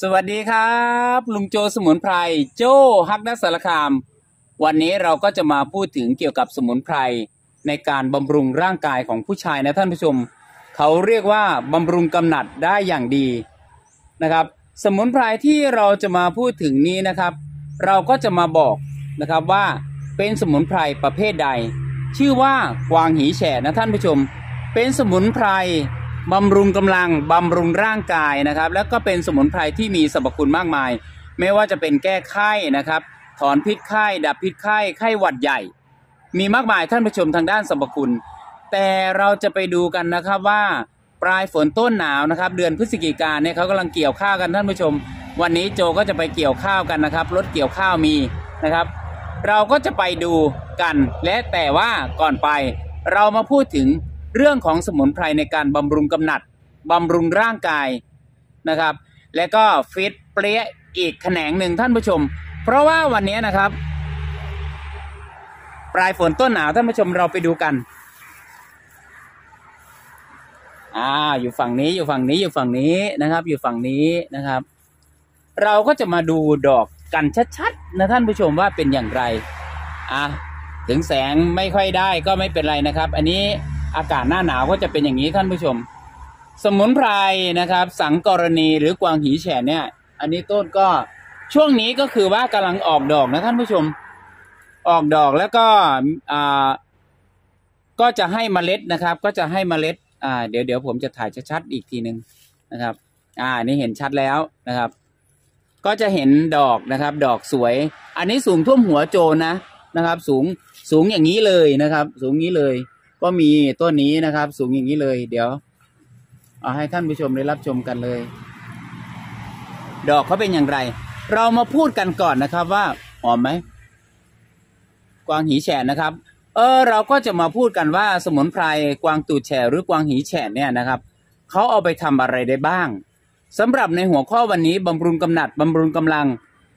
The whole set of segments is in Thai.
สวัสดีครับ ลุงโจสมุนไพรโจฮักนักสารคาม วันนี้เราก็จะมาพูดถึงเกี่ยวกับสมุนไพรในการบำรุงร่างกายของผู้ชายนะท่านผู้ชม เขาเรียกว่าบำรุงกำหนัดได้อย่างดีนะครับ สมุนไพรที่เราจะมาพูดถึงนี้นะครับ เราก็จะมาบอกนะครับว่าเป็นสมุนไพรประเภทใด ชื่อว่ากวางหีแฉนะท่านผู้ชม เป็นสมุนไพร บำรุงกำลังบำรุงร่างกายนะครับ แล้วก็เป็นสมุนไพรที่มีสรรพคุณมากมาย ไม่ว่าจะเป็นแก้ไข้นะครับ ถอนพิษไข้ดับพิษไข้ไข้หวัดใหญ่ มีมากมายท่านผู้ชมทางด้านสรรพคุณ แต่เราจะไปดูกันนะครับว่าปลายฝนต้นหนาวนะครับ เดือนพฤศจิกาเนี่ยเขากำลังเกี่ยวข้าวกันท่านผู้ชม วันนี้โจก็จะไปเกี่ยวข้าวกันนะครับรถเกี่ยวข้าวมีนะครับ เราก็จะไปดูกันและแต่ว่าก่อนไปเรามาพูดถึง เรื่องของสมุนไพรในการบำรุงกำหนัดบำรุงร่างกายนะครับ และก็ฟิตเปรี้ยอีกแขนงหนึ่งท่านผู้ชม เพราะว่าวันนี้นะครับ ปลายฝนต้นหนาวท่านผู้ชมเราไปดูกันอ่าอยู่ฝั่งนี้อยู่ฝั่งนี้อยู่ฝั่งนี้นะครับ อยู่ฝั่งนี้นะครับ เราก็จะมาดูดอกกันชัดๆนะท่านผู้ชมว่าเป็นอย่างไรอะถึงแสงไม่ค่อยได้ก็ไม่เป็นไรนะครับ อันนี้ อากาศหน้าหนาวก็จะเป็นอย่างนี้ท่านผู้ชม สมุนไพรนะครับ สังกรณีหรือกวางหีแฉนเนี่ย อันนี้ต้นก็ช่วงนี้ก็คือว่ากำลังออกดอกนะท่านผู้ชม ออกดอกแล้วก็อ่าก็จะให้เมล็ดนะครับ ก็จะให้เมล็ด อ่า เดี๋ยวเดี๋ยวผมจะถ่ายชัดๆอีกทีหนึ่งนะครับ อ่านี่เห็นชัดแล้วนะครับ ก็จะเห็นดอกนะครับ ดอกสวย อันนี้สูงท่วมหัวโจนะนะครับ สูงสูงอย่างนี้เลยนะครับ สูงนี้เลย ก็มีต้นนี้นะครับ สูงอย่างนี้เลย เดี๋ยว เอาให้ท่านผู้ชมได้รับชมกันเลย ดอกเขาเป็นอย่างไร เรามาพูดกันก่อนนะครับว่าหอมไหมกวางหีแฉนนะครับ เออ เราก็จะมาพูดกันว่าสมุนไพรกวางตูดแฉหรือกวางหีแฉนเนี่ยนะครับเขาเอาไปทำอะไรได้บ้างสำหรับในหัวข้อวันนี้บำรุงกำหนัดบำรุงกำลัง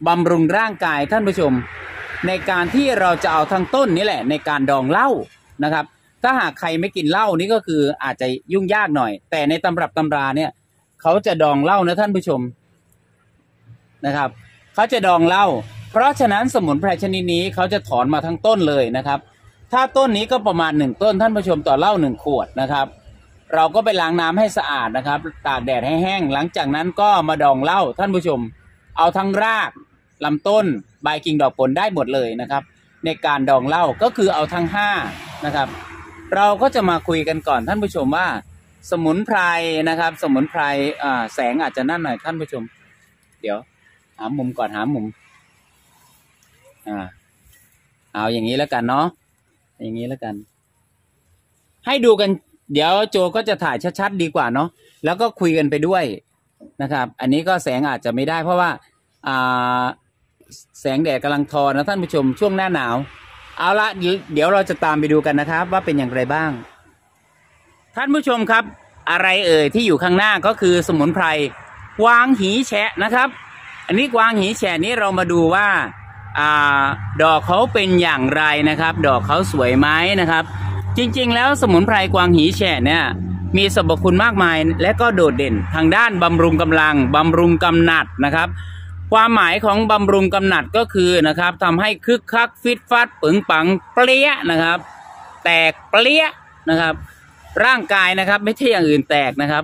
บำรุงร่างกายท่านผู้ชม ในการที่เราจะเอาทั้งต้นนี่แหละ ในการดองเหล้านะครับ ถ้าหากใครไม่กินเหล้านี่ก็คืออาจจะยุ่งยากหน่อย แต่ในตำรับตำราเนี่ยเขาจะดองเหล้านะท่านผู้ชมนะครับเขาจะดองเหล้าเพราะฉะนั้นสมุนไพรชนิดนี้เขาจะถอนมาทั้งต้นเลยนะครับ ถ้าต้นนี้ก็ประมาณหนึ่งต้นท่านผู้ชมต่อเหล้าหนึ่งขวดนะครับ เราก็ไปล้างน้ำให้สะอาดนะครับ ตากแดดให้แห้ง หลังจากนั้นก็มาดองเหล้าท่านผู้ชม เอาทั้งรากลำต้นใบกิ่งดอกผลได้หมดเลยนะครับ ในการดองเหล้าก็คือเอาทั้งห้านะครับ เราก็จะมาคุยกันก่อนท่านผู้ชมว่า สมุนไพรนะครับ สมุนไพรอ่าแสงอาจจะนั่นหน่อยท่านผู้ชม เดี๋ยว หามุมก่อนหามุม อ่า เอาอย่างนี้แล้วกันเนาะอย่างนี้แล้วกัน ให้ดูกัน เดี๋ยวโจก็จะถ่ายชัดๆดีกว่าเนาะแล้วก็คุยกันไปด้วยนะครับ อันนี้ก็แสงอาจจะไม่ได้เพราะว่า อ่า แสงแดดกำลังทอนะท่านผู้ชมช่วงหน้าหนาว เอาละเดี๋ยวเราจะตามไปดูกันนะครับ ว่าเป็นอย่างไรบ้าง ท่านผู้ชมครับ อะไรเอ่ยที่อยู่ข้างหน้าก็คือสมุนไพรกวางหีแฉะนะครับ อันนี้กวางหีแฉะนี้เรามาดูว่าอ่าดอกเขาเป็นอย่างไรนะครับ ดอกเขาสวยไหมนะครับ จริง ๆ แล้วสมุนไพรกวางหีแฉะเนี่ยมีสรรพคุณมากมาย และก็โดดเด่นทางด้านบำรุงกำลังบำรุงกำหนัดนะครับ ความหมายของบำรุงกำหนัดก็คือนะครับทำให้คึกคักฟิตฟัดปึงปังเปรี้ยนะครับ แตกเปรี้ยนะครับ ร่างกายนะครับไม่ใช่อย่างอื่นแตกนะครับ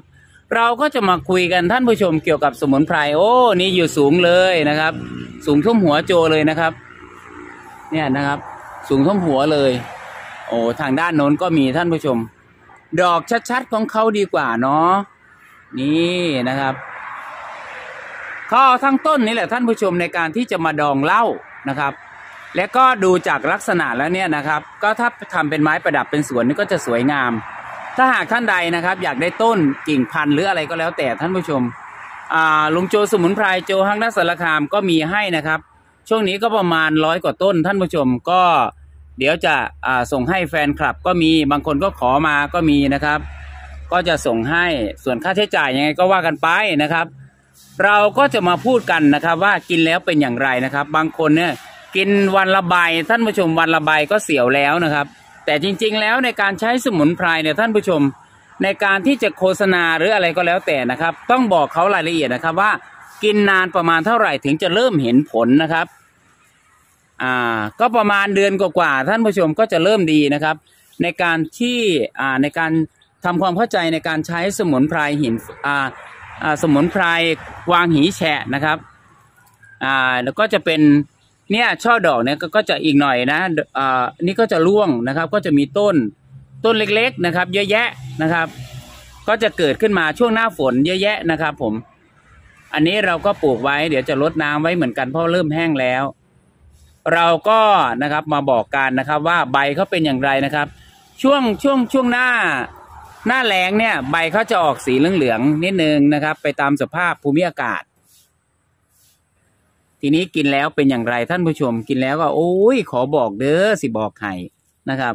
เราก็จะมาคุยกันท่านผู้ชมเกี่ยวกับสมุนไพรโอ้นี่อยู่สูงเลยนะครับ สูงท่วมหัวโจเลยนะครับ เนี่ยนะครับ สูงท่วมหัวเลย โอ้ทางด้านโน้นก็มีท่านผู้ชม ดอกชัดๆของเขาดีกว่าเนาะนี่นะครับ เขาเอาทั้งต้นนี่แหละท่านผู้ชมในการที่จะมาดองเหล้านะครับ และก็ดูจากลักษณะแล้วเนี่ยนะครับ ก็ถ้าทำเป็นไม้ประดับเป็นสวนนี่ก็จะสวยงาม ถ้าหากท่านใดนะครับ อยากได้ต้นกิ่งพันธุ์หรืออะไรก็แล้วแต่ท่านผู้ชมอ่าลุงโจสมุนไพรโจฮังนักสารคามก็มีให้นะครับ ช่วงนี้ก็ประมาณร้อยกว่าต้นท่านผู้ชมก็เดี๋ยวจะอ่าส่งให้แฟนคลับก็มีบางคนก็ขอมาก็มีนะครับ ก็จะส่งให้ส่วนค่าใช้จ่ายยังไงก็ว่ากันไปนะครับ เราก็จะมาพูดกันนะครับว่ากินแล้วเป็นอย่างไรนะครับ บางคนเนี่ยกินวันละใบท่านผู้ชมวันละใบก็เสียวแล้วนะครับ แต่จริงๆแล้วในการใช้สมุนไพรเนี่ยท่านผู้ชม ในการที่จะโฆษณาหรืออะไรก็แล้วแต่นะครับ ต้องบอกเขารายละเอียดนะครับว่ากินนานประมาณเท่าไหร่ถึงจะเริ่มเห็นผลนะครับอ่าก็ประมาณเดือนกว่าๆท่านผู้ชมก็จะเริ่มดีนะครับ ในการที่อ่าในการทำความเข้าใจในการใช้สมุนไพรหินอ่า สมุนไพรกวางหีแฉะนะครับอ่าแล้วก็จะเป็นเนี่ยช่อดอกเนี่ยก็จะอีกหน่อยนะอ่านี่ก็จะร่วงนะครับ ก็จะมีต้นต้นเล็กๆนะครับ เยอะแยะนะครับ ก็จะเกิดขึ้นมาช่วงหน้าฝนเยอะแยะนะครับ ผม อันนี้เราก็ปลูกไว้ เดี๋ยวจะลดน้ำไว้เหมือนกันเพราะเริ่มแห้งแล้ว เราก็นะครับมาบอกกันนะครับ ว่าใบเขาเป็นอย่างไรนะครับ ช่วงช่วงช่วงหน้า หน้าแล้งเนี่ยใบเขาจะออกสีเหลืองๆนิดนึงนะครับ ไปตามสภาพภูมิอากาศ ทีนี้กินแล้วเป็นอย่างไรท่านผู้ชม กินแล้วก็โอ้ยขอบอกเด้อสิบอกให้นะครับ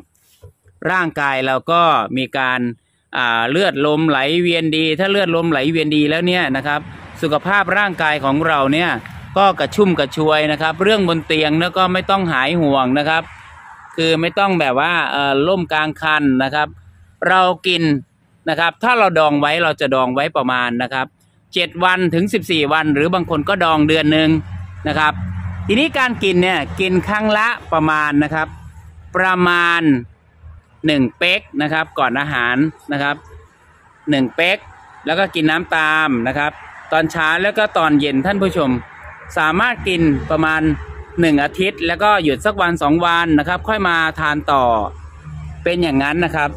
ร่างกายเราก็มีการเลือดลมไหลเวียนดี ถ้าเลือดลมไหลเวียนดีแล้วเนี่ยนะครับ สุขภาพร่างกายของเราเนี่ยก็กระชุ่มกระชวยนะครับ เรื่องบนเตียงเนี่ยก็ไม่ต้องหายห่วงนะครับ คือไม่ต้องแบบว่าล่มกลางคันนะครับ เรากินนะครับ ถ้าเราดองไว้เราจะดองไว้ประมาณนะครับเจ็ดวันถึงสิบสี่วัน หรือบางคนก็ดองเดือนหนึ่งนะครับ ทีนี้การกินเนี่ยกินครั้งละประมาณนะครับ ประมาณหนึ่งเป๊กนะครับ ก่อนอาหารนะครับหนึ่งเป๊กแล้วก็กินน้ำตามนะครับ ตอนเช้าแล้วก็ตอนเย็นท่านผู้ชม สามารถกินประมาณหนึ่งอาทิตย์ แล้วก็หยุดสักวันสองวันนะครับ ค่อยมาทานต่อเป็นอย่างนั้นนะครับ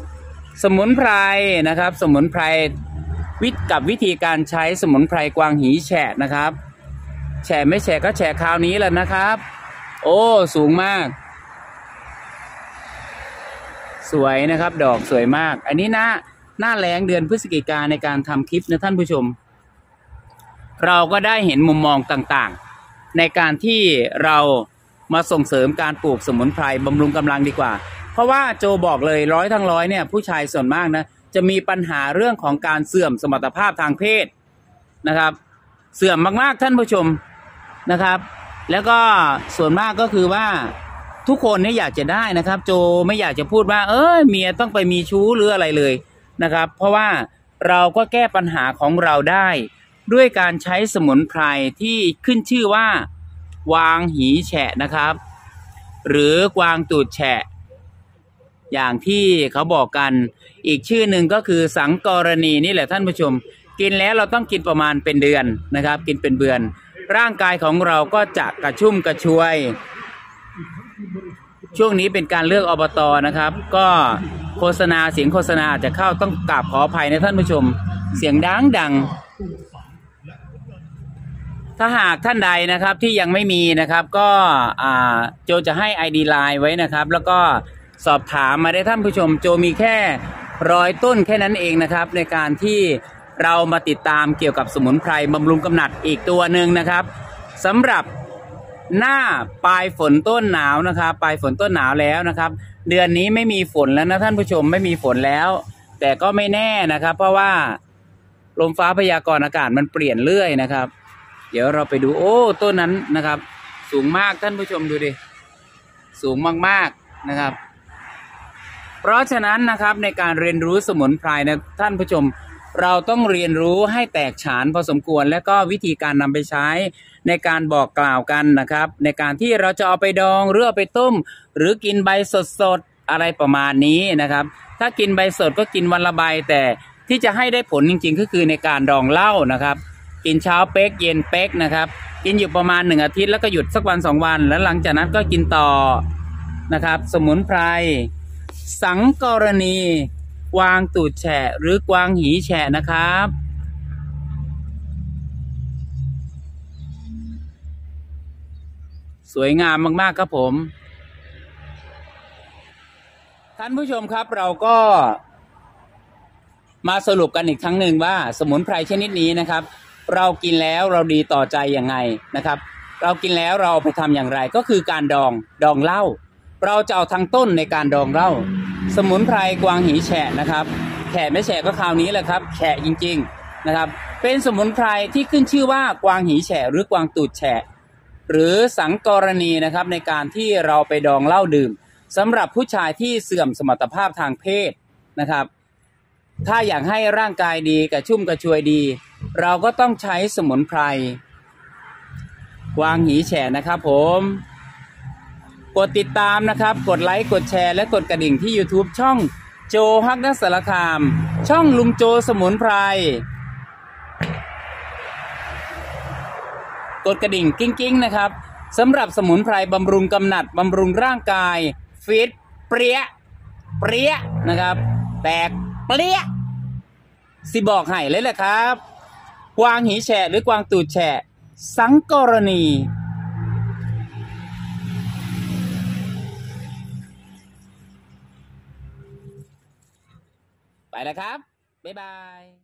สมุนไพรนะครับ สมุนไพรวิธกับวิธีการใช้สมุนไพรกวางหีแฉะนะครับ แฉะไม่แฉะก็แฉะคราวนี้แหละนะครับ โอ้สูงมาก สวยนะครับ ดอกสวยมาก อันนี้หน้าหน้าแรงเดือนพฤศจิกาในการทำคลิปนะท่านผู้ชม เราก็ได้เห็นมุมมองต่างๆ ในการที่เรามาส่งเสริมการปลูกสมุนไพรบำรุงกำลังดีกว่า เพราะว่าโจบอกเลยร้อยทั้งร้อยเนี่ยผู้ชายส่วนมากนะจะมีปัญหาเรื่องของการเสื่อมสมรรถภาพทางเพศนะครับ เสื่อมมากๆท่านผู้ชมนะครับ แล้วก็ส่วนมากก็คือว่าทุกคนเนี่ยอยากจะได้นะครับ โจไม่อยากจะพูดว่า เออเมียต้องไปมีชู้หรืออะไรเลยนะครับ เพราะว่าเราก็แก้ปัญหาของเราได้ ด้วยการใช้สมุนไพรที่ขึ้นชื่อว่า วางหีแฉะนะครับ หรือกวางตูดแฉะ อย่างที่เขาบอกกัน อีกชื่อหนึ่งก็คือสังกรณีนี่แหละท่านผู้ชม กินแล้วเราต้องกินประมาณเป็นเดือนนะครับ กินเป็นเดือน ร่างกายของเราก็จะกระชุ่มกระชวย ช่วงนี้เป็นการเลือกอบตนะครับ ก็โฆษณาเสียงโฆษณาอาจจะเข้าต้องกราบขออภัยนะท่านผู้ชม เสียงดังดังถ้าหากท่านใดนะครับที่ยังไม่มีนะครับ ก็อ่าโจจะให้ ID ไลน์ไว้นะครับ แล้วก็ สอบถามมาได้ท่านผู้ชม โจมีแค่ร้อยต้นแค่นั้นเองนะครับ ในการที่เรามาติดตามเกี่ยวกับสมุนไพรบำรุงกำหนัดอีกตัวหนึ่งนะครับสำหรับหน้าปลายฝนต้นหนาวนะครับ ปลายฝนต้นหนาวแล้วนะครับ เดือนนี้ไม่มีฝนแล้วนะท่านผู้ชมไม่มีฝนแล้ว แต่ก็ไม่แน่นะครับ เพราะว่าลมฟ้าพยากรณ์อากาศมันเปลี่ยนเรื่อยนะครับ เดี๋ยวเราไปดูโอ้ต้นนั้นนะครับ สูงมากท่านผู้ชมดูดิสูงมากๆนะครับ เพราะฉะนั้นนะครับในการเรียนรู้สมุนไพรนะท่านผู้ชมเราต้องเรียนรู้ให้แตกฉานพอสมควร และก็วิธีการนำไปใช้ในการบอกกล่าวกันนะครับ ในการที่เราจะเอาไปดองหรือเอาไปต้ม หรือกินใบสดๆอะไรประมาณนี้นะครับ ถ้ากินใบสดก็กินวันละใบแต่ที่จะให้ได้ผลจริงๆ ก็คือในการดองเหล้านะครับ กินเช้าเป๊กเย็นเป๊กนะครับ กินอยู่ประมาณหนึ่งอาทิตย์แล้วก็หยุดสักวันสองวัน แล้วหลังจากนั้นก็กินต่อนะครับ สมุนไพร สังกรณีกวางตูดแฉะหรือกวางหีแฉะนะครับ สวยงามมาก ๆ ครับผม ท่านผู้ชมครับเราก็มาสรุปกันอีกครั้งหนึ่งว่าสมุนไพรชนิดนี้นะครับ เรากินแล้วเราดีต่อใจอย่างไงนะครับ เรากินแล้วเราเอาไปทำอย่างไรก็คือการดองดองเหล้า เราจะเอาทั้งต้นในการดองเหล้าสมุนไพรกวางหีแฉะนะครับแฉะไม่แฉะก็คราวนี้แหละครับแฉะจริง ๆนะครับ เป็นสมุนไพรที่ขึ้นชื่อว่ากวางหีแฉะหรือกวางตูดแฉะหรือสังกรณีนะครับในการที่เราไปดองเหล้าดื่มสำหรับผู้ชายที่เสื่อมสมรรถภาพทางเพศนะครับ ถ้าอยากให้ร่างกายดีกระชุ่มกระชวยดี เราก็ต้องใช้สมุนไพรกวางหีแฉะนะครับผม กดติดตามนะครับ กดไลค์ กดแชร์ และกดกระดิ่งที่ YouTube ช่องโจฮักนักสารคาม ช่องลุงโจสมุนไพร กดกระดิ่งกิ้งกิ้งๆนะครับสำหรับสมุนไพรบำรุงกำหนัดบำรุงร่างกาย ฟิตเปรี้ยเปรี้ยนะครับ แตกเปรี้ยสิบอกให้เลยแหละครับ กวางหีแฉะหรือกวางตูดแฉะสังกรณี ไปแล้วครับ บ๊ายบาย